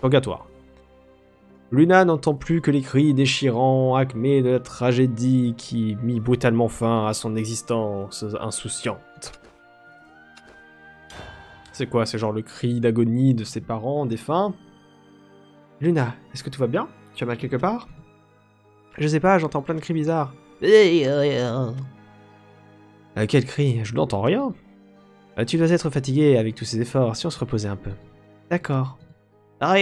Purgatoire. Luna n'entend plus que les cris déchirants, acmés de la tragédie qui mit brutalement fin à son existence insouciante. C'est quoi C'est genre le cri d'agonie de ses parents défunts Luna, est-ce que tout va bien? Tu as mal quelque part? Je sais pas, j'entends plein de cris bizarres. Euh, quel cri? Je n'entends rien. Euh, tu dois être fatigué avec tous ces efforts, si on se reposait un peu. D'accord. Ah,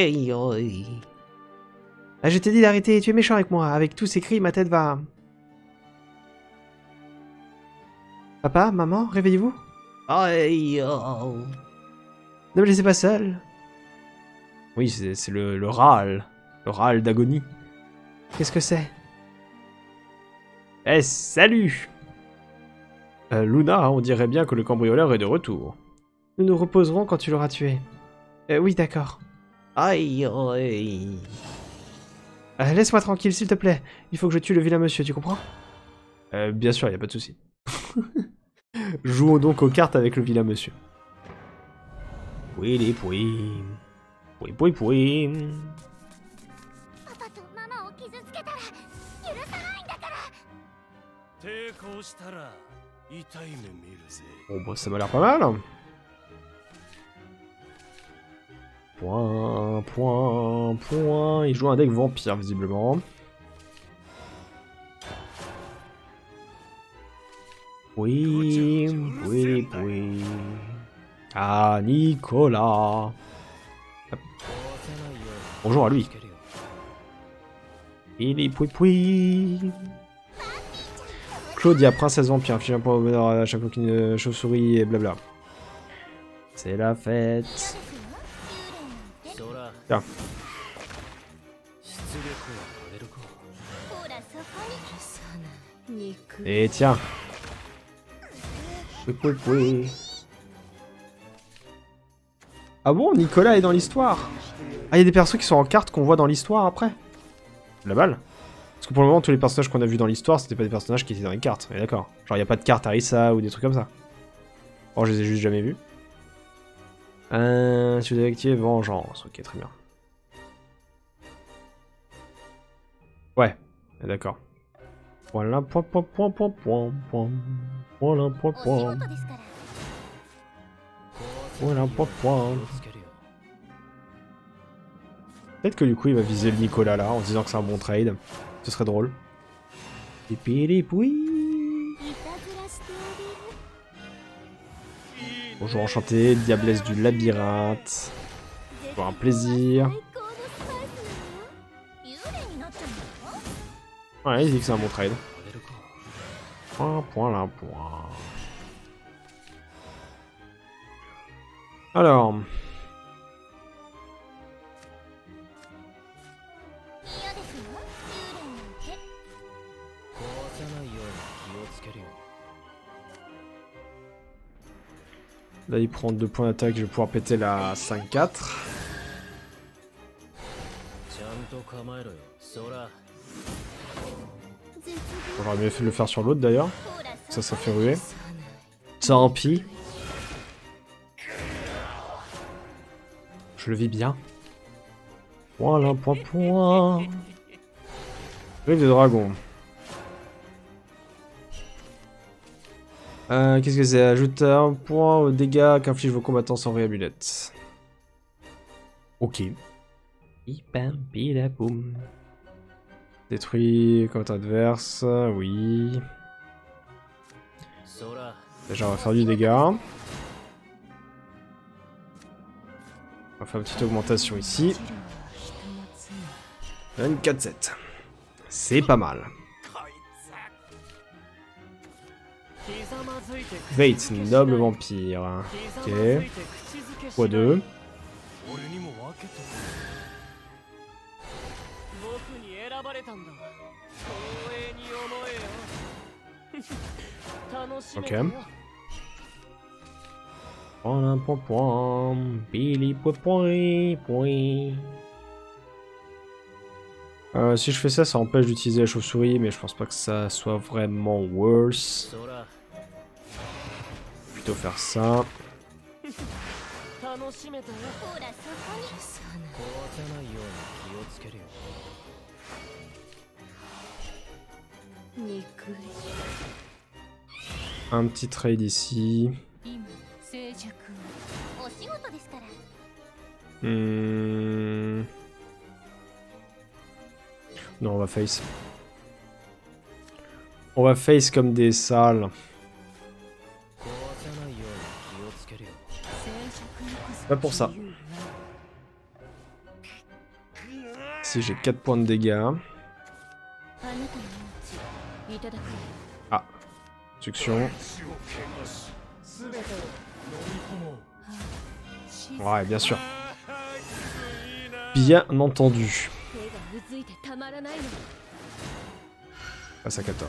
je t'ai dit d'arrêter, tu es méchant avec moi. Avec tous ces cris, ma tête va... Papa, maman, réveillez-vous. Ne me laissez pas seul. Oui, c'est le, le râle. Le râle d'agonie. Qu'est-ce que c'est? Eh, salut euh, Luna, on dirait bien que le cambrioleur est de retour. Nous nous reposerons quand tu l'auras tué. Euh, oui, d'accord. Aïe, aïe. Euh, Laisse-moi tranquille, s'il te plaît. Il faut que je tue le vilain monsieur, tu comprends? Euh, Bien sûr, y a pas de souci. Jouons donc aux cartes avec le vilain monsieur. Oui, oui. Oui, oui, oui. Bon, bah, ça m'a l'air pas mal. Point, point, point. Il joue un deck vampire, visiblement. Oui, oui, oui. Ah, Nicolas. Bonjour à lui. Il est poui poui. Claudia, princesse vampire, fiche un point au à chaque fois qu'une chauve-souris et blabla. C'est la fête. Et tiens. Ah bon, Nicolas est dans l'histoire Ah, il y a des persos qui sont en carte qu'on voit dans l'histoire après La balle Parce que pour le moment, tous les personnages qu'on a vus dans l'histoire, c'était pas des personnages qui étaient dans les cartes, est d'accord Genre, il a pas de carte Arisa ou des trucs comme ça. Oh, je les ai juste jamais vus. Euh, tu dois activer Vengeance, ok, très bien. Ouais, d'accord. Voilà, point, point, point, point, point, point. Voilà, point, point. Voilà, point, point. Peut-être que du coup il va viser le Nicolas là en disant que c'est un bon trade. Ce serait drôle. Bonjour enchanté, diablesse du labyrinthe. Pour un plaisir. Ouais, il dit que c'est un bon trade. Point, point là, point. Alors. Là, il prend deux points d'attaque, je vais pouvoir péter la 5-4. J'aurais mieux fait le faire sur l'autre d'ailleurs. Ça, ça fait ruer. Tant pis. Je le vis bien. Voilà, point, point. Rive de dragon. Euh, Qu'est-ce que c'est? Ajoute un point aux dégâts qu'infligent vos combattants sans réamulette. Ok. boum. Détruit combattant adverse, oui. Déjà on va faire du dégât. On va faire une petite augmentation ici. 24-7. C'est pas mal. Veit, noble vampire. Ok. x2. Ok. Point, point, point. Billy, point, point, point. Euh, si je fais ça, ça empêche d'utiliser la chauve-souris, mais je pense pas que ça soit vraiment worse. Plutôt faire ça. Un petit trade ici. Hmm. Non, on va face. On va face comme des salles. Pas pour ça. Si j'ai 4 points de dégâts. Ouais, bien sûr. Bien entendu. Passe à 14.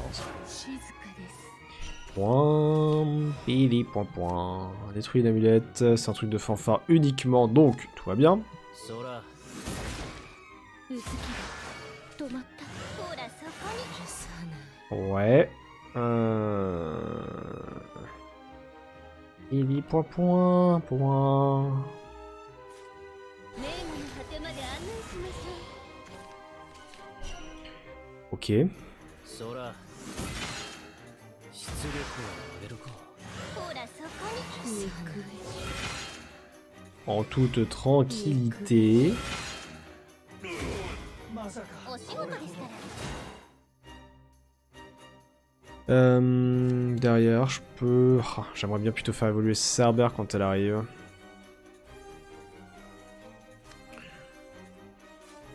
Point, pili, point, point. Détruit une amulette, c'est un truc de fanfare uniquement, donc tout va bien. Ouais. Euh... Point, point, point. Ok. En toute tranquillité. Euh, derrière, je peux... Ah, j'aimerais bien plutôt faire évoluer Cerber quand elle arrive.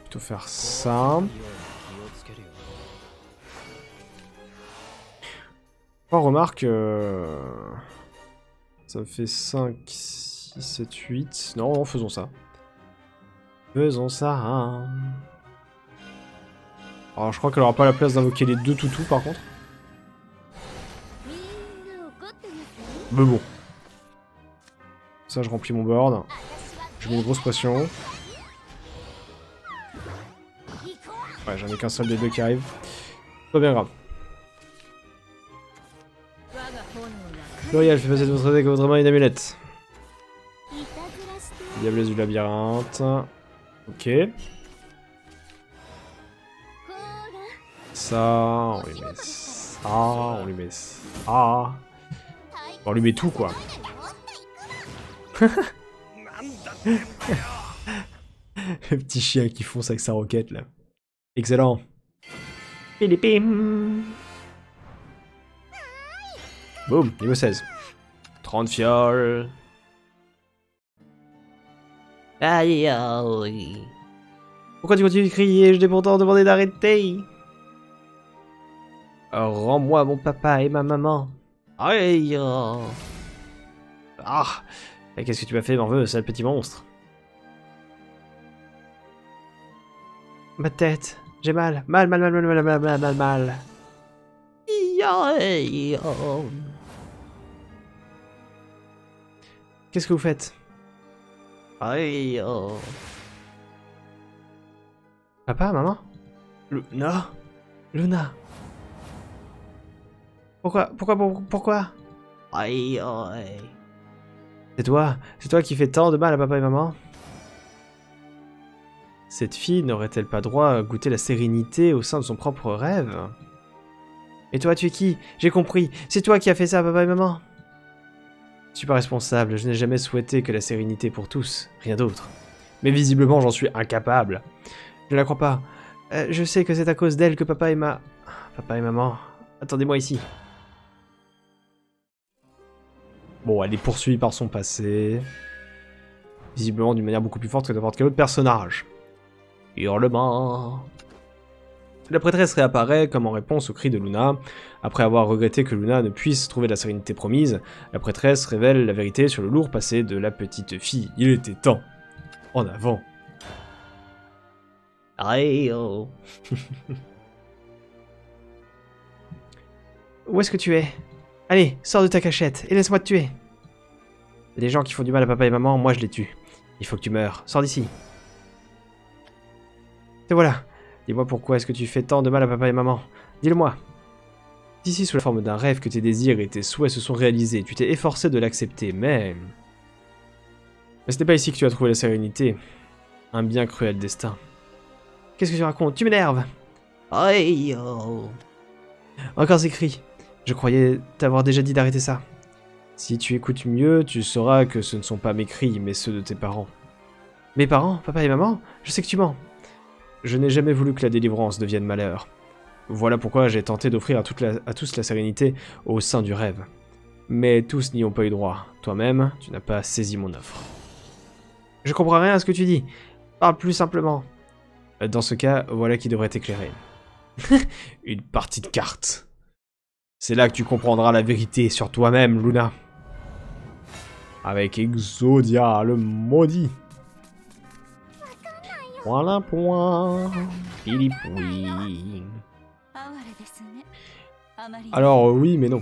Plutôt faire ça. Oh, remarque, euh, ça me fait 5, 6, 7, 8. Non, non, faisons ça. Faisons ça. Alors, je crois qu'elle aura pas la place d'invoquer les deux toutous, par contre. Mais bon. Ça, je remplis mon board. Je mets une grosse pression. Ouais, j'en ai qu'un seul des deux qui arrive. Pas bien grave. L'Oriel fait passer de votre deck à votre main une amulette. Diablesse du labyrinthe. Ok. Ça, on lui met ça, on lui met ça. On lui met tout quoi. Le petit chien qui fonce avec sa roquette là. Excellent. Boum, niveau 16. 30 fioles. Aïe aïe. Pourquoi tu continues de crier? Je t'ai pourtant demandé d'arrêter. Rends-moi mon papa et ma maman. Aïe. Ah. Qu'est-ce que tu m'as fait, m'en veux, sale petit monstre Ma tête. J'ai mal. Mal, mal, mal, mal, mal, mal, mal, mal, mal. Qu'est-ce que vous faites Aïe. Papa, maman Luna? Luna Pourquoi Pourquoi Pourquoi? Aïe C'est toi C'est toi qui fais tant de mal à papa et maman? Cette fille n'aurait-elle pas droit à goûter la sérénité au sein de son propre rêve? Et toi, tu es qui? J'ai compris. C'est toi qui as fait ça, papa et maman. Je suis pas responsable, je n'ai jamais souhaité que la sérénité pour tous, rien d'autre. Mais visiblement j'en suis incapable. Je ne la crois pas. Euh, je sais que c'est à cause d'elle que papa et ma... Papa et maman... Attendez-moi ici. Bon, elle est poursuivie par son passé. Visiblement d'une manière beaucoup plus forte que n'importe quel autre personnage. Hurlement. La prêtresse réapparaît comme en réponse au cri de Luna. Après avoir regretté que Luna ne puisse trouver la sérénité promise, la prêtresse révèle la vérité sur le lourd passé de la petite fille. Il était temps. En avant. Oh. Où est-ce que tu es? Allez, sors de ta cachette et laisse-moi te tuer. Les gens qui font du mal à papa et maman, moi je les tue. Il faut que tu meurs. Sors d'ici. Te voilà. Dis-moi pourquoi est-ce que tu fais tant de mal à papa et maman Dis-le-moi. Ici, sous la forme d'un rêve que tes désirs et tes souhaits se sont réalisés, tu t'es efforcé de l'accepter, mais... Mais ce n'est pas ici que tu as trouvé la sérénité. Un bien cruel destin. Qu'est-ce que tu racontes? Tu m'énerves Aïe oh. Encore ces cris. Je croyais t'avoir déjà dit d'arrêter ça. Si tu écoutes mieux, tu sauras que ce ne sont pas mes cris, mais ceux de tes parents. Mes parents Papa et maman Je sais que tu mens. Je n'ai jamais voulu que la délivrance devienne malheur. Voilà pourquoi j'ai tenté d'offrir à, à tous la sérénité au sein du rêve. Mais tous n'y ont pas eu droit. Toi-même, tu n'as pas saisi mon offre. Je comprends rien à ce que tu dis. Parle plus simplement. Dans ce cas, voilà qui devrait t'éclairer. Une partie de cartes. C'est là que tu comprendras la vérité sur toi-même, Luna. Avec Exodia, le maudit. Voilà point. Pilipoui. Alors euh, oui, mais non.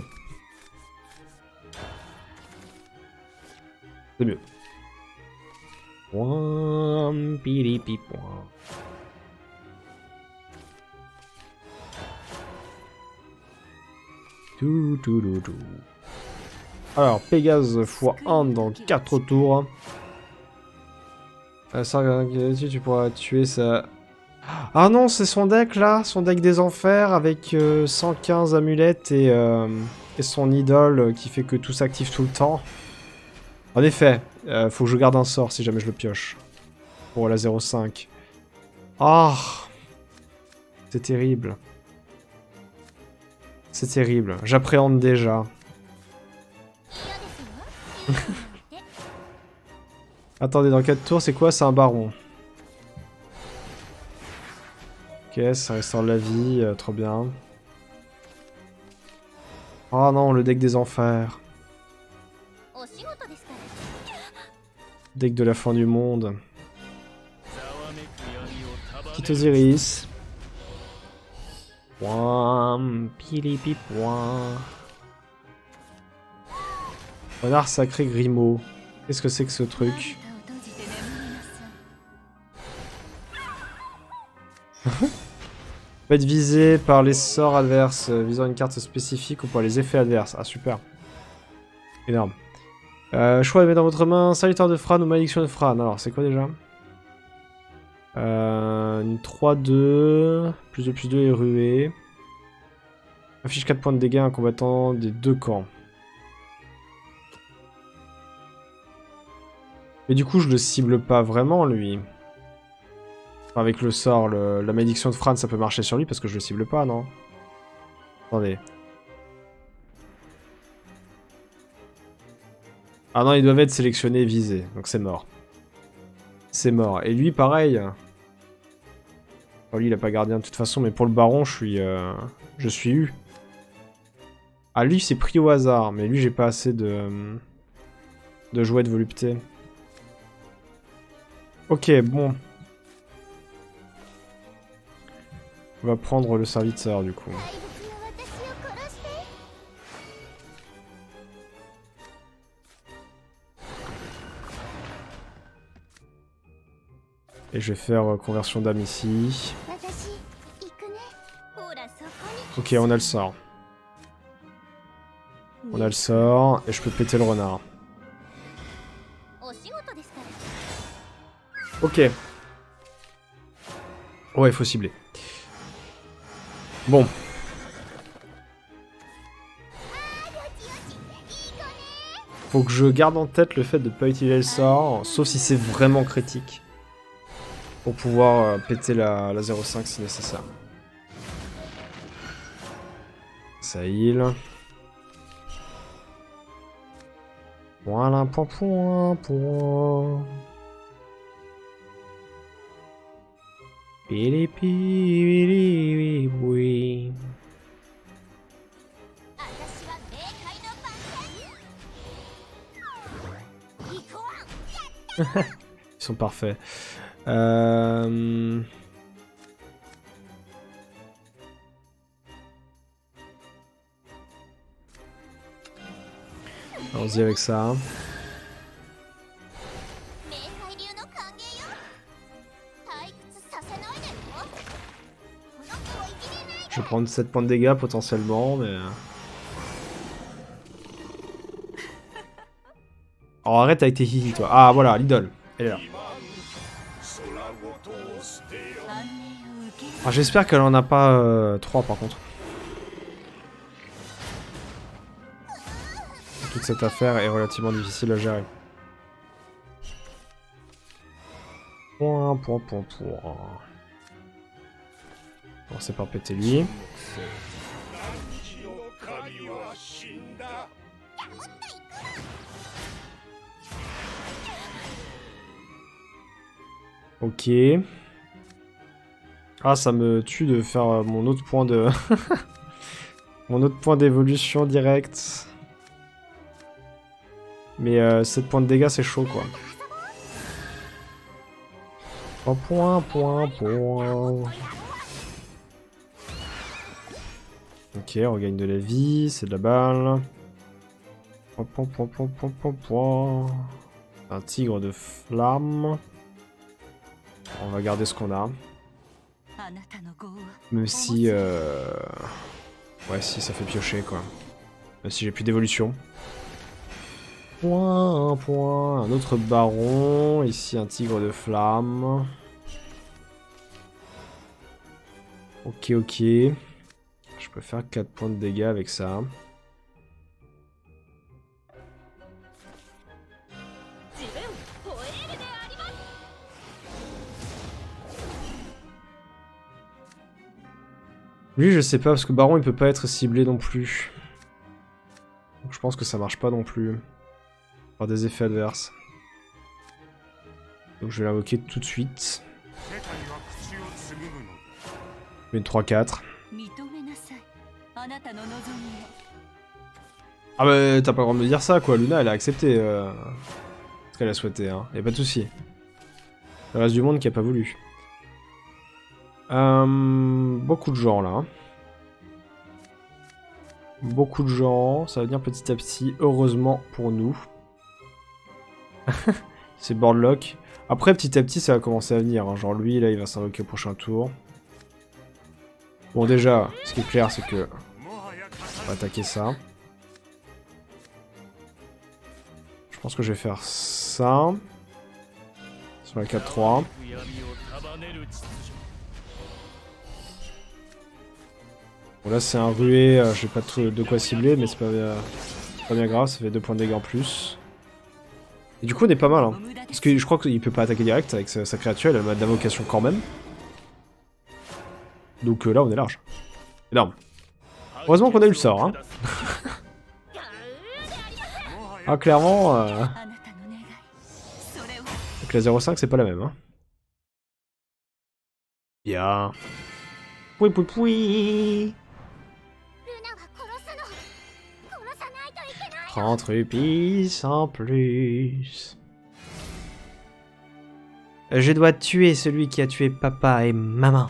C'est mieux. Point, pilipi, point. Alors, Pégase x1 dans 4 tours. Euh, ça, tu pourras tuer ça. Ah non, c'est son deck là, son deck des enfers avec 115 euh, amulettes et, euh, et, son idole qui fait que tout s'active tout le temps. En effet, faut que je garde un sort si jamais je le pioche. Pour la 0,5. Ah C'est terrible. C'est terrible. J'appréhende déjà. Attendez, dans 4 tours, c'est quoi? C'est un baron. Ok, ça restaure la vie, euh, trop bien. Oh non, le deck des enfers. Deck de la fin du monde. Osiris. Point, pilipi point. Renard sacré Grimaud. Qu'est-ce que c'est que ce truc Peut être visé par les sorts adverses euh, visant une carte spécifique ou par les effets adverses. Ah super. Énorme. Euh, choix de mettre dans votre main Salutaire de Fran ou Malédiction de Fran. Alors c'est quoi déjà? Une 3-2. Plus de plus 2 et ruée. Affiche 4 points de dégâts à un combattant des deux camps. Mais du coup je le cible pas vraiment lui. Avec le sort, la malédiction de Fran, ça peut marcher sur lui parce que je le cible pas, non? Attendez. Ah non, ils doivent être sélectionnés et visés, donc c'est mort. C'est mort. Et lui, pareil. lui, il a pas gardien de toute façon, mais pour le baron, je suis, euh, je suis eu. Ah, lui, c'est pris au hasard, mais lui, j'ai pas assez de, de jouets de volupté. Ok, bon. On va prendre le serviteur du coup. Et je vais faire euh, conversion d'âme ici. Ok, on a le sort. On a le sort, et je peux péter le renard. Ok. Ouais, il faut cibler. Bon. Faut que je garde en tête le fait de pas utiliser le sort, sauf si c'est vraiment critique. Pour pouvoir euh, péter la, la 0,5 si nécessaire. Ça heal. Voilà, point, point, point. Ils sont parfaits. Euh... Allons-y avec ça. Je vais prendre 7 points de dégâts potentiellement, mais... Alors arrête avec tes hihi toi. Ah voilà, l'idole. Ah, J'espère qu'elle en a pas 3 par contre. Toute cette affaire est relativement difficile à gérer. Point, point, point, point. On c'est par péter lui. Ok. Ah, ça me tue de faire euh, mon autre point de... mon autre point d'évolution direct. Mais euh, 7 points de dégâts, c'est chaud, quoi. Point, point, point, point. Ok, on gagne de la vie, c'est de la balle. Point, point, point, point, point, point, point. Un tigre de flamme. On va garder ce qu'on a. Même si... Euh... Ouais, si, ça fait piocher, quoi. Même si j'ai plus d'évolution. Point, un point, un autre baron. Ici, un tigre de flamme. Ok, ok. Je peux faire 4 points de dégâts avec ça. Lui, je sais pas, parce que Baron, il peut pas être ciblé non plus. Donc je pense que ça marche pas non plus. Par des effets adverses. Donc je vais l'invoquer tout de suite. Une 3-4. Ah bah t'as pas le droit de me dire ça quoi, Luna elle a accepté euh, ce qu'elle a souhaité, hein. Y'a pas de souci. Le reste du monde qui a pas voulu. Euh, beaucoup de gens là. Beaucoup de gens, ça va venir petit à petit, heureusement pour nous. C'est boardlock. Après petit à petit ça va commencer à venir, hein. genre lui là il va s'invoquer au prochain tour. Bon déjà, ce qui est clair c'est que on va attaquer ça. Je pense que je vais faire ça. Sur la 4-3. Bon là c'est un rué, euh, j'ai pas de quoi cibler mais c'est pas, bien grave, ça fait 2 points de dégâts en plus. Et du coup on est pas mal hein. Parce que je crois qu'il peut pas attaquer direct avec sa, créature, elle a d'invocation quand même. Donc euh, là on est large. Énorme. Heureusement qu'on a eu le sort hein. ah clairement... Euh... Avec la 0,5 c'est pas la même hein. Bien. Poui poui poui 30 rupies en plus. Je dois tuer celui qui a tué papa et maman.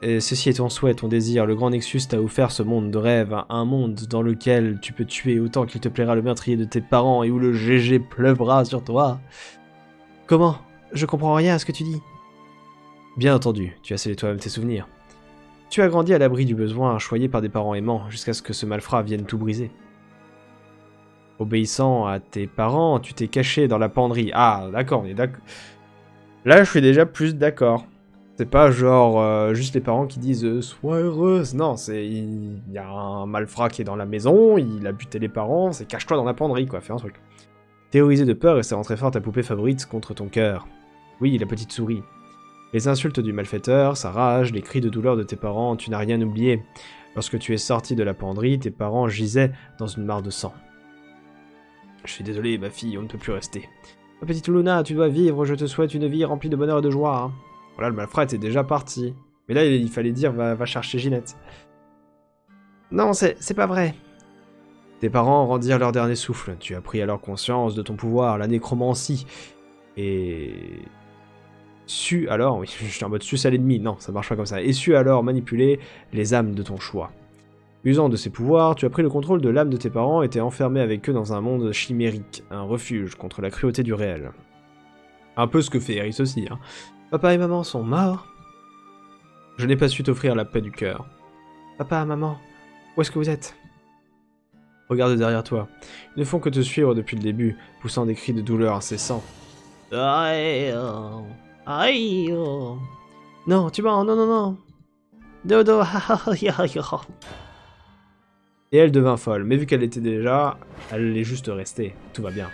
Et ceci est ton souhait, ton désir. Le grand Nexus t'a offert ce monde de rêve, un monde dans lequel tu peux tuer autant qu'il te plaira le meurtrier de tes parents et où le GG pleuvra sur toi. Comment? Je comprends rien à ce que tu dis. Bien entendu, tu as scellé toi-même tes souvenirs. Tu as grandi à l'abri du besoin, choyé par des parents aimants, jusqu'à ce que ce malfrat vienne tout briser. Obéissant à tes parents, tu t'es caché dans la penderie. Ah, d'accord, on est d'accord. Là, je suis déjà plus d'accord. C'est pas genre euh, juste les parents qui disent euh, Sois heureuse ». Non, c'est il y a un malfrat qui est dans la maison, il a buté les parents, c'est cache-toi dans la penderie, quoi, fais un truc. Théoriser de peur et c'est rentrer fort ta poupée favorite contre ton cœur. Oui, la petite souris. Les insultes du malfaiteur, sa rage, les cris de douleur de tes parents, tu n'as rien oublié. Lorsque tu es sorti de la penderie, tes parents gisaient dans une mare de sang. Je suis désolé, ma fille, on ne peut plus rester. Ma petite Luna, tu dois vivre, je te souhaite une vie remplie de bonheur et de joie. Voilà, le malfrat était déjà parti. Mais là, il fallait dire, va, va chercher Ginette. Non, c'est pas vrai. Tes parents rendirent leur dernier souffle. Tu as pris alors conscience de ton pouvoir, la nécromancie. Et... Su alors, oui, je suis en mode sus à l'ennemi. Non, ça marche pas comme ça. Et su alors manipuler les âmes de ton choix. Usant de ses pouvoirs, tu as pris le contrôle de l'âme de tes parents et t'es enfermé avec eux dans un monde chimérique, un refuge contre la cruauté du réel. Un peu ce que fait Eris aussi. Hein. Papa et maman sont morts? Je n'ai pas su t'offrir la paix du cœur. Papa, maman, où est-ce que vous êtes? Regarde derrière toi. Ils ne font que te suivre depuis le début, poussant des cris de douleur incessants. Aïe oh. Non, tu mens, non, non, non. Dodo, Et elle devint folle, mais vu qu'elle était déjà, elle allait juste rester. Tout va bien.